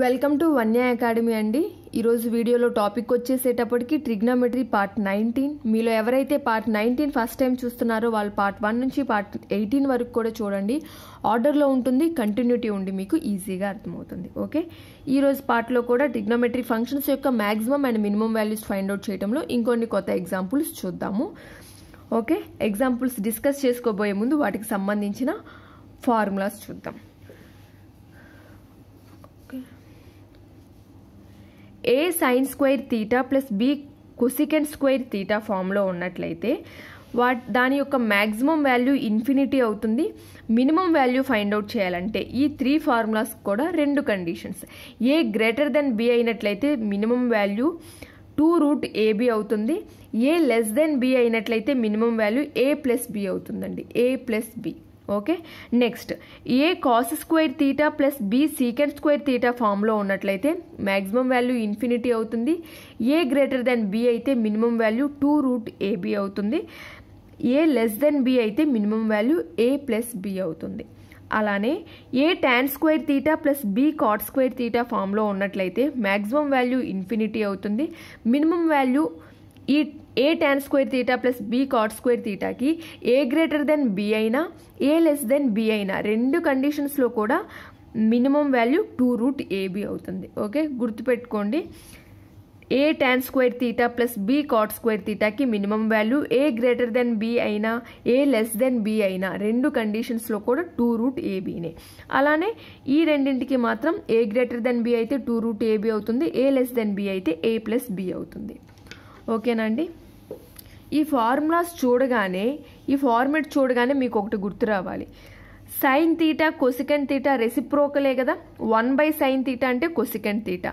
Welcome to Vanya academy అండి. ఈరోజు వీడియోలో టాపిక్ వచ్చేసేటప్పటికి ట్రిగ్నోమెట్రీ పార్ట్ నైన్టీన్. మీలో ఎవరైతే పార్ట్ నైన్టీన్ ఫస్ట్ టైం చూస్తున్నారో వాళ్ళు పార్ట్ వన్ నుంచి పార్ట్ ఎయిటీన్ వరకు కూడా చూడండి. ఆర్డర్లో ఉంటుంది కంటిన్యూటీ ఉండి మీకు ఈజీగా అర్థమవుతుంది. ఓకే? ఈరోజు పార్ట్లో కూడా ట్రిగ్నోమెట్రీ ఫంక్షన్స్ యొక్క maximum and minimum values find out చేయడంలో ఇంకొన్ని కొత్త ఎగ్జాంపుల్స్ చూద్దాము. ఓకే? ఎగ్జాంపుల్స్ డిస్కస్ చేసుకోబోయే ముందు వాటికి సంబంధించిన ఫార్ములాస్ చూద్దాం. A sine square theta plus B cosecant square theta ఫామ్లో ఉన్నట్లయితే వా దాని యొక్క మ్యాక్సిమం వాల్యూ ఇన్ఫినిటీ అవుతుంది. మినిమం వాల్యూ ఫైండ్ అవుట్ చేయాలంటే ఈ త్రీ ఫార్ములాస్ కూడా రెండు conditions. A greater than B అయినట్లయితే minimum value two root AB అవుతుంది. ఏ లెస్ దెన్ బి అయినట్లయితే minimum value A plus B అవుతుందండి. A plus B. Okay? Next A cos square theta plus B secant square theta ఫామ్లో ఉన్నట్లయితే maximum value infinity అవుతుంది. A greater than B అయితే minimum value two root AB అవుతుంది. A less than B అయితే minimum value A plus B అవుతుంది. అలానే A tan square theta plus B cot square theta ఫామ్లో ఉన్నట్లయితే మ్యాక్సిమం వాల్యూ ఇన్ఫినిటీ అవుతుంది. Minimum value ఈ A tan square theta plus B cot square తీటాకి A greater than B అయినా A less than B అయినా రెండు కండిషన్స్లో కూడా minimum value two root AB అవుతుంది. ఓకే గుర్తుపెట్టుకోండి. A tan square theta plus B cot square తీటాకి minimum value A greater than B అయినా A less than B అయినా రెండు కండిషన్స్లో కూడా టూ రూట్ ఏబీనే అలానే ఈ రెండింటికి మాత్రం ఏ గ్రేటర్ దెన్ బి అయితే టూ రూట్ ఏబీ అవుతుంది ఏ లెస్ దెన్ బి అయితే ఏ ప్లస్ బి అవుతుంది. ఓకేనండి ఈ ఫార్ములాస్ చూడగానే ఈ ఫార్మేట్ చూడగానే మీకు ఒకటి గుర్తు రావాలి. సైన్ తీటా కొసికెన్ తీటా రెసిప్రోకలే కదా? వన్ బై సైన్ తీటా అంటే cosecant theta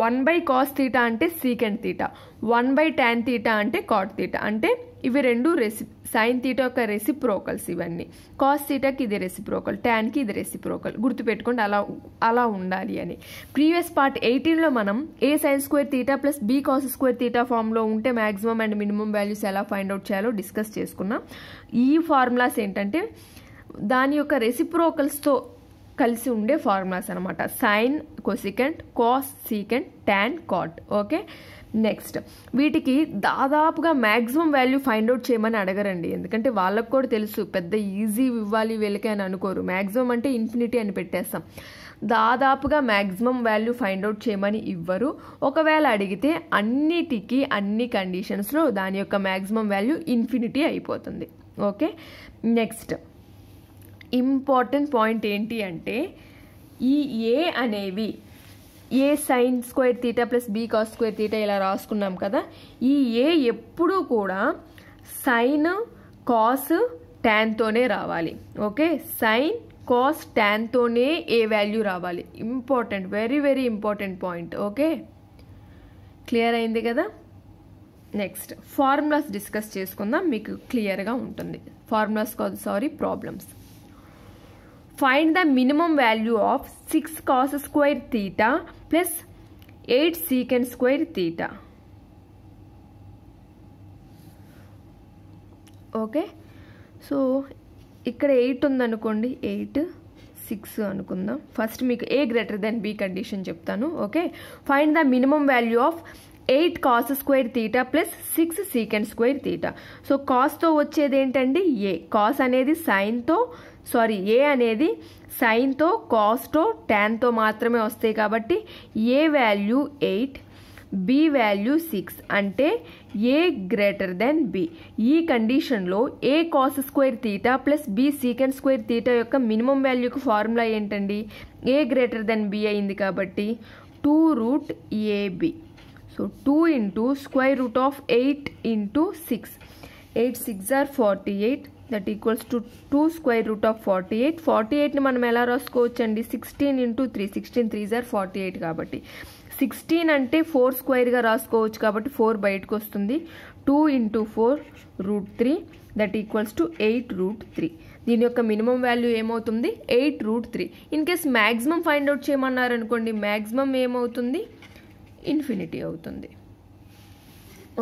one by cos theta అంటే secant theta one by tan theta అంటే కాట్ తీటా అంటే ఇవి రెండు రెసి సైన్ తీటా యొక్క రెసిప్రోకల్స్ ఇవన్నీ. కాస్ తీటాకి ఇది రెసిప్రోకల్ ట్యాన్కి ఇది రెసిప్రోకల్ గుర్తుపెట్టుకోండి అలా అలా ఉండాలి అని. ప్రీవియస్ పార్ట్ ఎయిటీన్లో మనం A sine square theta plus B cos square theta ఫామ్లో ఉంటే మ్యాక్సిమం అండ్ మినిమం వాల్యూస్ ఎలా ఫైండ్ అవుట్ చేయాలో డిస్కస్ చేసుకున్నాం. ఈ ఫార్ములాస్ ఏంటంటే దాని యొక్క రెసిప్రోకల్స్తో కలిసి ఉండే ఫార్ములాస్ అనమాట sine cosecant cos secant tan cot okay? Next వీటికి దాదాపుగా మ్యాక్సిమం వాల్యూ ఫైండ్ అవుట్ చేయమని అడగరండి. ఎందుకంటే వాళ్ళకు కూడా తెలుసు పెద్ద ఈజీ ఇవ్వాలి వీళ్ళకి అని అనుకోరు. మ్యాక్సిమం అంటే ఇన్ఫినిటీ అని పెట్టేస్తాం. దాదాపుగా మ్యాక్సిమం వాల్యూ ఫైండ్ అవుట్ చేయమని ఇవ్వరు. ఒకవేళ అడిగితే అన్నిటికీ అన్ని కండిషన్స్లో దాని యొక్క మ్యాక్సిమం వాల్యూ ఇన్ఫినిటీ అయిపోతుంది. ఓకే నెక్స్ట్ ఇంపార్టెంట్ పాయింట్ ఏంటి అంటే ఈ ఏ అనేవి A sine square theta plus B cos square theta ఇలా రాసుకున్నాం కదా ఈ ఏ ఎప్పుడూ కూడా సైన్ కాస్ ట్యాన్తోనే రావాలి. ఓకే? సైన్ కాస్ ట్యాన్తోనే ఏ వాల్యూ రావాలి. Important very very important point okay? Clear అయింది కదా? నెక్స్ట్ ఫార్ములాస్ డిస్కస్ చేసుకుందాం. మీకు క్లియర్గా ఉంటుంది. ఫార్ములాస్ కాదు sorry problems find the minimum value of six cos square theta plus eight secant square theta okay so ఇక్కడ eight ఉందనుకోండి. ఎయిట్ సిక్స్ అనుకుందాం. ఫస్ట్ మీకు A greater than B condition చెప్తాను. Okay find the minimum value of eight cos square theta plus six secant square theta so కాస్తో వచ్చేది ఏంటండి? ఏ cos అనేది సైన్తో sorry ఏ అనేది సైన్తో కాస్టో ట్యాన్తో మాత్రమే వస్తాయి కాబట్టి A value eight B value six అంటే ఏ గ్రేటర్ దెన్ బి. ఈ కండిషన్లో A cos square theta plus B secant square theta యొక్క మినిమం వాల్యూకి ఫార్ములా ఏంటండి? ఏ గ్రేటర్ దెన్ బి అయింది కాబట్టి two root AB so two into square root of eight into six. Eight six or forty eight. That equals to two square root of forty eight forty ఎయిట్ని మనం ఎలా రాసుకోవచ్చు అండి sixteen into three sixteen three jar forty eight కాబట్టి. Sixteen అంటే four స్క్వేర్గా రాసుకోవచ్చు కాబట్టి four బయటకు వస్తుంది. Two into four root three that equals to eight root three దీని యొక్క మినిమం వాల్యూ ఏమవుతుంది? Eight root three in case maximum find out చేయమన్నారు అనుకోండి మ్యాక్సిమం ఏమవుతుంది? ఇన్ఫినిటీ అవుతుంది.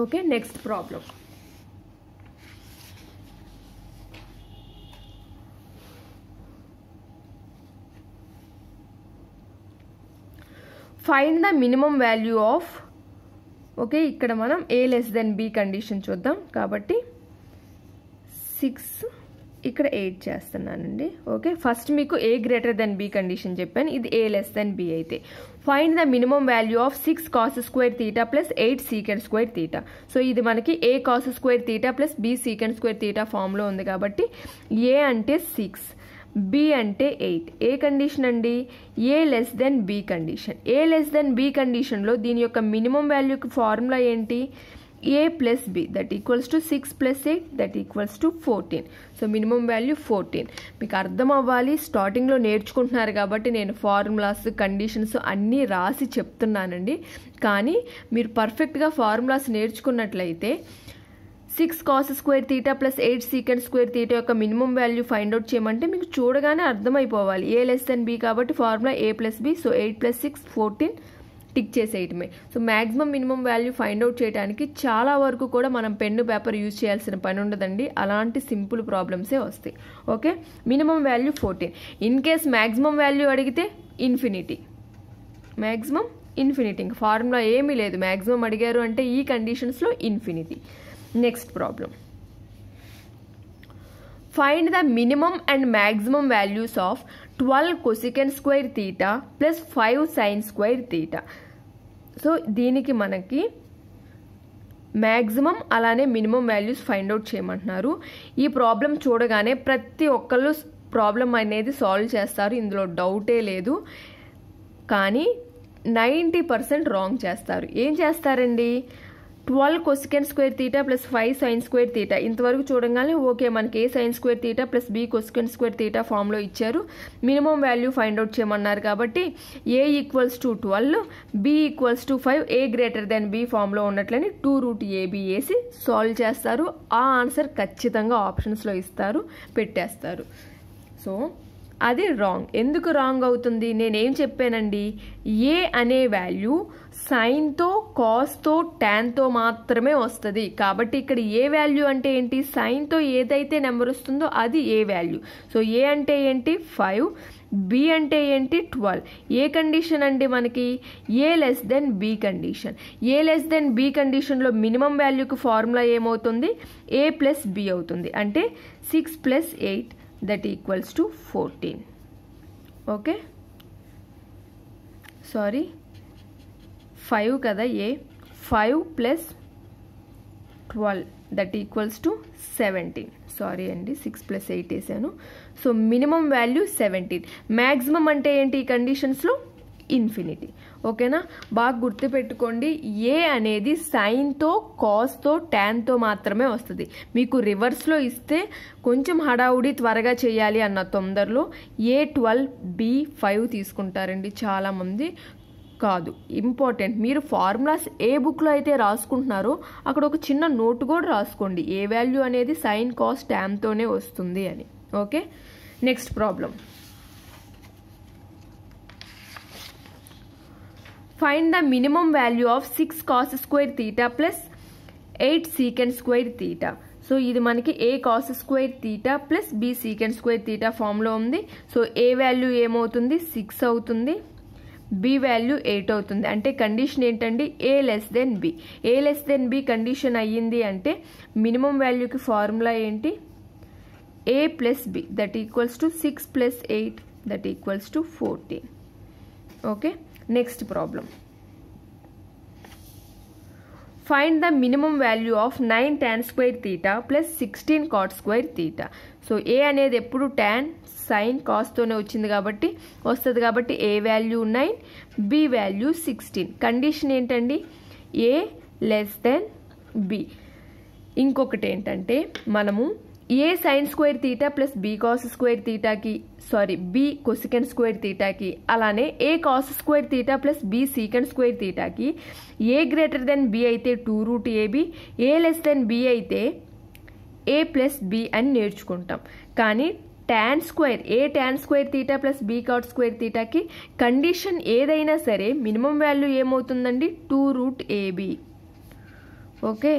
Okay next problem find the minimum value of okay ఇక్కడ మనం A less than B condition చూద్దాం. కాబట్టి సిక్స్ ఇక్కడ ఎయిట్ చేస్తున్నానండి. ఓకే ఫస్ట్ మీకు A greater than B condition చెప్పాను. ఇది ఏ లెస్ దెన్ బి అయితే. Find the minimum value of six cos square theta plus eight secant square theta so ఇది మనకి A cos square theta plus B secant square theta ఫామ్లో ఉంది కాబట్టి A అంటే six B అంటే eight ఏ condition అండి? A less than B condition A less than B కండిషన్లో దీని యొక్క మినిమం వాల్యూకి ఫార్ములా ఏంటి? A plus B that equals to six plus eight that equals to fourteen so minimum value fourteen మీకు అర్థం అవ్వాలి స్టార్టింగ్లో నేర్చుకుంటున్నారు కాబట్టి నేను ఫార్ములాస్ కండిషన్స్ అన్నీ రాసి చెప్తున్నానండి. కానీ మీరు పర్ఫెక్ట్గా formulas నేర్చుకున్నట్లయితే six cos square theta plus eight secant square theta యొక్క మినిమం వాల్యూ ఫైండ్ అవుట్ చేయమంటే మీకు చూడగానే అర్థమైపోవాలి. ఏ లెస్ దెన్ బి కాబట్టి formula A plus B so eight plus six fourteen tick చేసేయటమే. So maximum minimum value find out చేయడానికి చాలా వరకు కూడా మనం పెన్ను పేపర్ యూజ్ చేయాల్సిన పని ఉండదండి. అలాంటి సింపుల్ ప్రాబ్లమ్సే వస్తాయి. Okay minimum value fourteen in case maximum value అడిగితే ఇన్ఫినిటీ మ్యాక్సిమం ఇన్ఫినిటీ ఇంకా ఫార్ములా ఏమీ లేదు. మ్యాక్సిమం అడిగారు అంటే ఈ కండిషన్స్లో infinity next problem find the minimum and maximum values of twelve cosecant square theta plus five sine square theta so దీనికి మనకి మ్యాక్సిమం అలానే మినిమం వాల్యూస్ ఫైండ్ అవుట్ చేయమంటున్నారు. ఈ ప్రాబ్లం చూడగానే ప్రతి ఒక్కళ్ళు ప్రాబ్లం అనేది సాల్వ్ చేస్తారు. ఇందులో డౌటే లేదు. కానీ నైంటీ పర్సెంట్ రాంగ్ చేస్తారు. ఏం చేస్తారండి? Twelve cosecant square theta plus five sine square theta ఇంతవరకు చూడగానే ఓకే మనకి A sine square theta plus B cosecant square theta ఫామ్లో ఇచ్చారు. మినిమం వాల్యూ ఫైండ్ అవుట్ చేయమన్నారు కాబట్టి A equals to twelve B equals to five A greater than B ఫామ్లో ఉన్నట్లని two root AB వేసి సాల్వ్ చేస్తారు. ఆ ఆన్సర్ ఖచ్చితంగా ఆప్షన్స్లో ఇస్తారు పెట్టేస్తారు. సో అది రాంగ్ ఎందుకు రాంగ్ అవుతుంది? నేనేం చెప్పానండి? ఏ అనే వాల్యూ సైన్తో కాస్తో ట్యాన్తో మాత్రమే వస్తుంది. కాబట్టి ఇక్కడ ఏ వాల్యూ అంటే ఏంటి? సైన్తో ఏదైతే నెంబర్ వస్తుందో అది ఏ వాల్యూ సో ఏ అంటే ఏంటి? ఫైవ్ బి అంటే ఏంటి? ట్వెల్వ్ ఏ కండిషన్ అండి మనకి? A less than B condition A less than B కండిషన్లో మినిమం వాల్యూకి ఫార్ములా ఏమవుతుంది? ఏ ప్లస్ బి అవుతుంది. అంటే six plus eight that equals to fourteen okay sorry five కదా A five plus twelve that equals to seventeen sorry అండి six plus eight వేసాను so minimum value seventeen maximum అంటే ఏంటి ఈ కండిషన్స్లో ఇన్ఫినిటీ. ఓకేనా? బాగా గుర్తుపెట్టుకోండి ఏ అనేది సైన్తో కాస్తో ట్యాన్తో మాత్రమే వస్తుంది. మీకు రివర్స్లో ఇస్తే కొంచెం హడావుడి త్వరగా చేయాలి అన్న తొందరలో ఏ ట్వెల్వ్ బి ఫైవ్ తీసుకుంటారండి చాలామంది. కాదు ఇంపార్టెంట్. మీరు ఫార్ములాస్ ఏ బుక్లో అయితే రాసుకుంటున్నారో అక్కడ ఒక చిన్న నోట్ కూడా రాసుకోండి. ఏ వాల్యూ అనేది సైన్ కాస్ట్ ట్యామ్తోనే వస్తుంది అని. Okay? Next problem. Find the minimum value of six cos square theta plus eight secant square theta so ఇది మనకి A cos square theta plus B secant square theta ఫామ్లో ఉంది. So A value ఏమవుతుంది? Six అవుతుంది. B value eight అవుతుంది. అంటే condition ఏంటండి? A less than B A less than B condition అయ్యింది అంటే మినిమం వాల్యూకి ఫార్ములా ఏంటి? A plus B that equals to six plus eight that equals to fourteen okay next problem find the minimum value of nine tan square theta plus sixteen cot square theta so A అనేది ఎప్పుడు tan sine కాస్తోనే వచ్చింది కాబట్టి వస్తుంది కాబట్టి A value nine B value sixteen condition ఏంటండి? A less than B ఇంకొకటి ఏంటంటే మనము A sine square theta plus B cos square తీటాకి sorry B cosecant square తీటాకి అలానే A cos square theta plus B secant square తీటాకి A greater than B అయితే two root AB A less than B అయితే A plus B అని నేర్చుకుంటాం. కానీ tan square A tan square theta plus B cot square తీటాకి condition ఏదైనా సరే minimum value ఏమవుతుందండి? Two root AB okay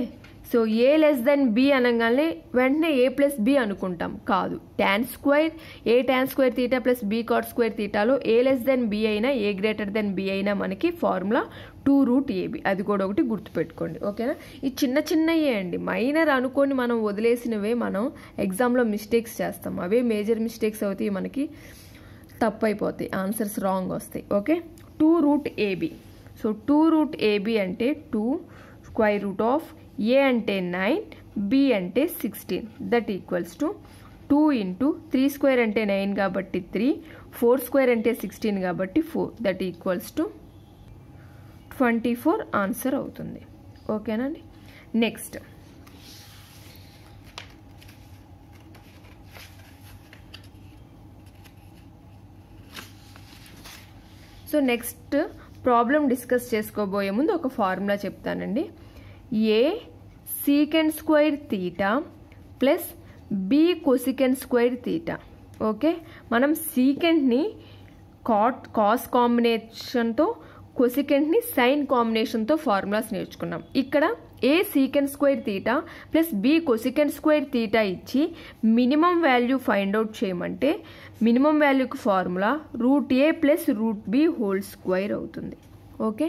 so A less than B అనగానే వెంటనే A plus B అనుకుంటాం. కాదు. Tan square A tan square theta plus B cot square తీటాలో A less than B అయినా A greater than B అయినా మనకి formula two root AB అది కూడా ఒకటి గుర్తుపెట్టుకోండి. ఓకేనా ఈ చిన్న చిన్నయే అండి. మైనర్ అనుకొని మనం వదిలేసినవే మనం ఎగ్జామ్లో మిస్టేక్స్ చేస్తాం. అవే మేజర్ మిస్టేక్స్ అవుతాయి మనకి తప్పు అయిపోతాయి ఆన్సర్స్ రాంగ్ వస్తాయి okay two root AB so two root AB అంటే two square root of A అంటే నైన్ బి అంటే sixteen that equals to two into three square అంటే నైన్ కాబట్టి త్రీ ఫోర్ స్క్వేర్ అంటే సిక్స్టీన్ కాబట్టి four that equals to twenty four answer అవుతుంది ఓకేనండి next so next problem discuss చేసుకోబోయే ముందు ఒక ఫార్ములా చెప్తానండి. A secant square theta plus B cosecant square theta okay మనం సీకెండ్ని కాట్ కాస్ కాంబినేషన్తో కొసికెంట్ని సైన్ కాంబినేషన్తో ఫార్ములాస్ నేర్చుకున్నాం. ఇక్కడ A secant square theta plus B cosecant square theta ఇచ్చి మినిమం వాల్యూ ఫైండ్ అవుట్ చేయమంటే minimum వాల్యూకి formula root A plus root B whole square అవుతుంది. Okay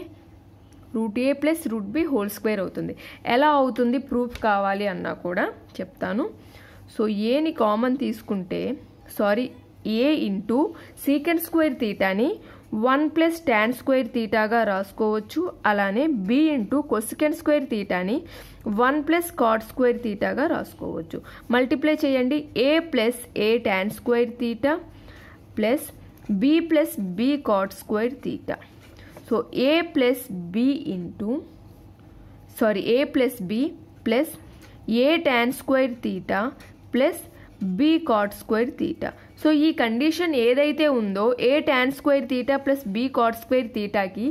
root A plus root B whole square అవుతుంది. ఎలా అవుతుంది? Proof కావాలి అన్నా కూడా చెప్తాను. సో ఏని కామన్ తీసుకుంటే sorry A into secant square తీటాని one plus tan square తీటాగా రాసుకోవచ్చు. అలానే బి ఇంటూ కొసికెండ్ స్క్వేర్ తీటాని వన్ ప్లస్ కాట్ స్క్వేర్ తీటాగా రాసుకోవచ్చు. మల్టిప్లై చేయండి. A plus A tan square theta plus B plus B cot square theta. So A plus B into sorry A plus B plus A tan square theta plus B cot square theta so ఈ condition ఏదైతే ఉందో A tan square theta plus B cot square తీటాకి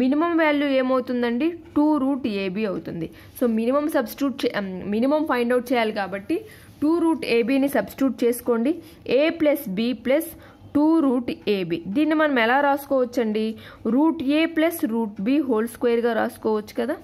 minimum value ఏమవుతుందండి? Two root AB అవుతుంది. So minimum substitute minimum find out చేయాలి కాబట్టి two root ఏబీని substitute చేసుకోండి. A plus B plus two root AB. దీన్ని మనం ఎలా రాసుకోవచ్చండి? Root A plus root B whole స్క్వేర్గా రాసుకోవచ్చు కదా?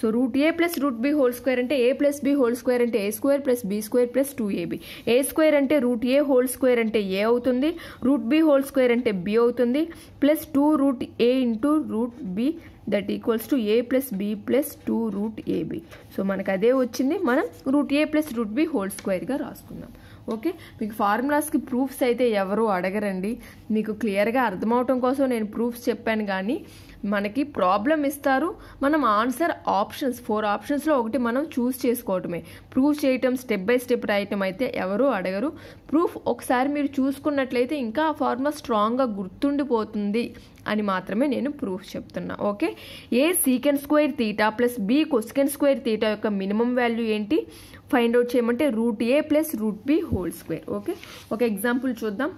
So root A plus root B whole square అంటే A plus B whole square అంటే A square plus B square plus two AB. A square అంటే root A whole square అంటే A అవుతుంది? Root B whole square అంటే B అవుతుంది. Plus two root A into root B that equals to A plus B plus two root AB. So మనకు అదే వచ్చింది. మనం root A plus root B whole స్క్వేర్గా రాసుకుందాం. Okay? మీకు ఫార్ములాస్కి ప్రూఫ్స్ అయితే ఎవరు అడగరండి. మీకు క్లియర్గా అర్థమవటం కోసం నేను ప్రూఫ్స్ చెప్పాను కానీ మనకి ప్రాబ్లం ఇస్తారు. మనం ఆన్సర్ ఆప్షన్స్ ఫోర్ ఆప్షన్స్లో ఒకటి మనం చూస్ చేసుకోవటమే. ప్రూఫ్ చేయటం స్టెప్ బై స్టెప్ రాయటం అయితే ఎవరు అడగరు. ప్రూఫ్ ఒకసారి మీరు చూసుకున్నట్లయితే ఇంకా ఆ ఫార్ములా స్ట్రాంగ్గా గుర్తుండిపోతుంది అని మాత్రమే నేను ప్రూఫ్ చెప్తున్నా. Okay? A secant square theta plus B cosecant square theta యొక్క మినిమం వాల్యూ ఏంటి? ఫైండ్ అవుట్ చేయమంటే root A plus root B whole square. Okay? ఒక ఎగ్జాంపుల్ చూద్దాం.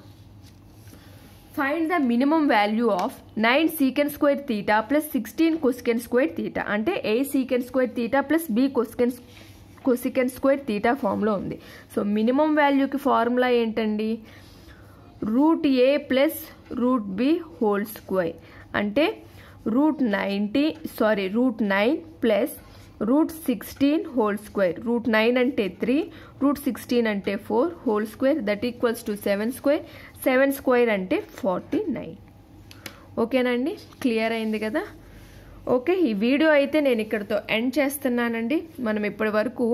Find the minimum value of nine secant square theta plus sixteen cosecant square theta అంటే A secant square theta plus B cosecant cosecant square theta ఫామ్లో ఉంది. So minimum వాల్యూకి formula ఏంటండి? Root A plus root B whole square. అంటే root ninety sorry root nine plus root sixteen whole square root nine అంటే three root sixteen అంటే four whole square that equals to seven square seven square అంటే forty nine. ఓకేనండి clear అయింది కదా? Okay ఈ video అయితే నేను ఇక్కడతో ఎండ్ చేస్తున్నానండి. మనం ఇప్పటి వరకు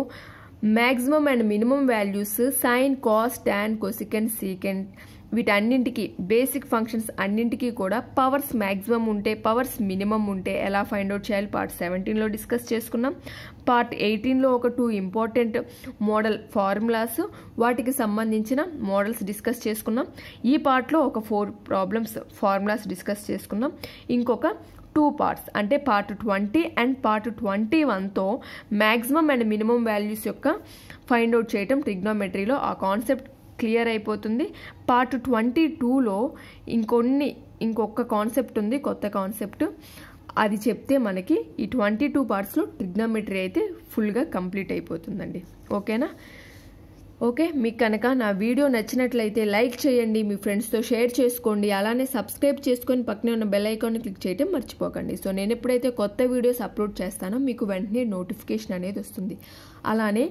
maximum and minimum values sine cos tan cosecant secant వీటన్నింటికి basic functions అన్నింటికి కూడా పవర్స్ మ్యాక్సిమం ఉంటే పవర్స్ మినిమం ఉంటే ఎలా ఫైండ్ అవుట్ చేయాలి? పార్ట్ సెవెంటీన్లో డిస్కస్ చేసుకున్నాం. పార్ట్ ఎయిటీన్లో ఒక టూ ఇంపార్టెంట్ మోడల్ ఫార్ములాస్ వాటికి సంబంధించిన మోడల్స్ డిస్కస్ చేసుకున్నాం. ఈ పార్ట్లో ఒక ఫోర్ ప్రాబ్లమ్స్ ఫార్ములాస్ డిస్కస్ చేసుకున్నాం. ఇంకొక టూ పార్ట్స్ అంటే part twenty and part twenty వన్తో maximum and minimum values యొక్క ఫైండ్ అవుట్ చేయటం ట్రిగ్నోమెట్రీలో ఆ కాన్సెప్ట్ క్లియర్ అయిపోతుంది. పార్ట్ ట్వంటీ టూలో ఇంకొన్ని ఇంకొక కాన్సెప్ట్ ఉంది కొత్త కాన్సెప్ట్. అది చెప్తే మనకి ఈ ట్వంటీ టూ పార్ట్స్లో ట్రిగ్నోమెట్రీ అయితే ఫుల్గా కంప్లీట్ అయిపోతుందండి. ఓకేనా? ఓకే? మీకు కనుక నా వీడియో నచ్చినట్లయితే లైక్ చేయండి మీ ఫ్రెండ్స్తో షేర్ చేసుకోండి అలానే సబ్స్క్రైబ్ చేసుకొని పక్కనే ఉన్న బెల్ ఐకాన్ని క్లిక్ చేయడం మర్చిపోకండి. సో నేను ఎప్పుడైతే కొత్త వీడియోస్ అప్లోడ్ చేస్తానో మీకు వెంటనే నోటిఫికేషన్ అనేది వస్తుంది. అలానే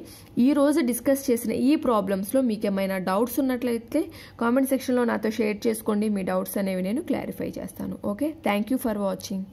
ఈ రోజు డిస్కస్ చేసిన ఈ ప్రాబ్లమ్స్లో మీకు ఏమైనా డౌట్స్ ఉన్నట్లయితే కామెంట్ సెక్షన్లో నాతో షేర్ చేసుకోండి. మీ డౌట్స్ అనేవి నేను క్లారిఫై చేస్తాను. Okay? Thank you for watching.